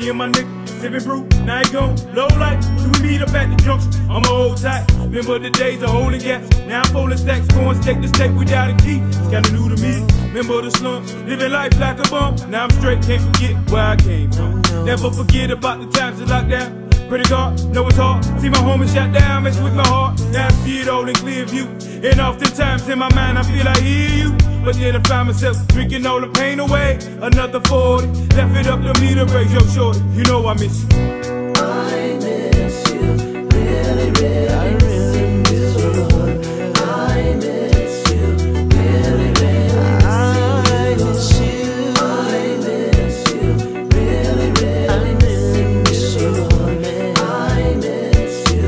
me and my nigga sipping brew. Now he gone, low life. So we meet up at the junction. I'm a old tight. Remember the days of holding gas. Now I'm folding stacks, going stake to stake without a key. It's kinda new to me. Remember the slums, living life like a bum. Now I'm straight, can't forget where I came from. Never forget about the times of lockdown. Pray to God, know it's hard. See my homies shot down, mess with my heart. Now I see it all in clear view. And oftentimes in my mind I feel I hear you. But then I find myself drinking all the pain away. Another 40, left it up to me to raise your shorty. You know I miss you. I miss you, really, really missing you. I miss you, really, really missing you. I miss you, really, really missing you. I miss you,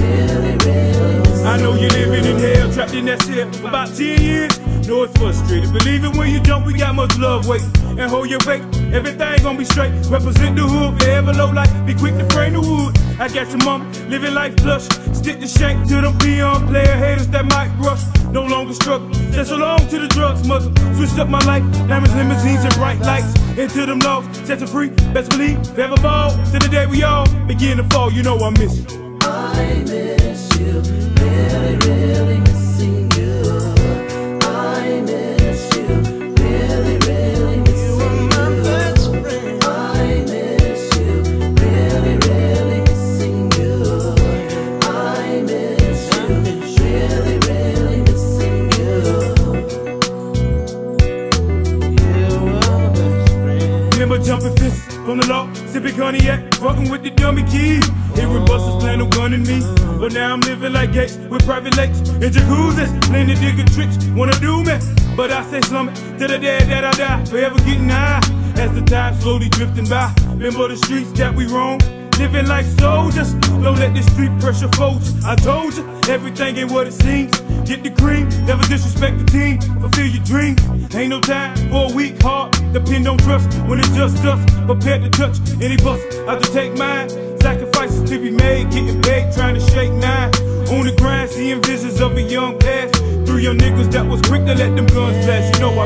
really, really missing I know you're living in hell, trapped in that cell for about 10 years. Know it's frustrated. Believe it when you jump, we got much love waiting. And hold your weight, everything gonna be straight. Represent the hood, forever low life. Be quick to frame the wood. I got your mama, living life plush. Stick the shank to them beyond player haters that might rush. No longer struggle. Said so long to the drugs, mother. Switched up my life. Diamonds, limousines, and bright lights. Into them lows, set them free. Best believe, ever ball. To the day we all begin to fall. You know I miss you. I miss you, really, really missing Remember jumping fences from the law, sipping cognac, fucking with the dummy keys. Hearing busters plan on gunning me. But now I'm living like Gates with private lakes and jacuzzis. Playing the digger tricks, wanna do me. But I say slumming to the day that I die, forever getting high. As the time slowly drifting by, remember the streets that we roam. Living like soldiers, don't let this street pressure fold. I told you, everything ain't what it seems. Get the cream, never disrespect the team. Fulfill your dreams. Ain't no time for a weak heart. Depend on trust when it's just us. Prepared to touch any bus. I to take mine. Sacrifices to be made, getting paid, trying to shake nine. On the grind, seeing visions of a young past. Through your niggas that was quick to let them guns blast. You know I.